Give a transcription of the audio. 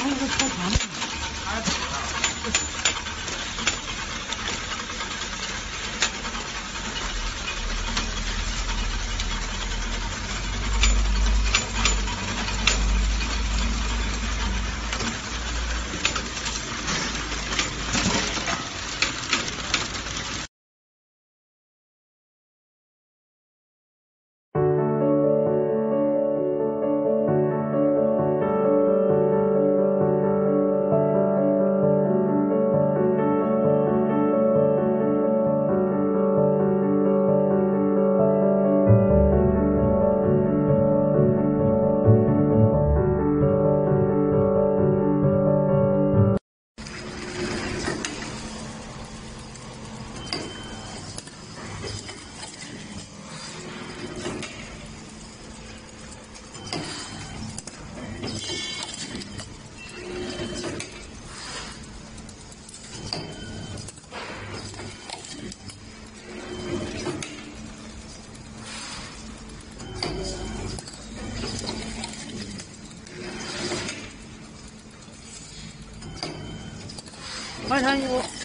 还有个操场。马上一波。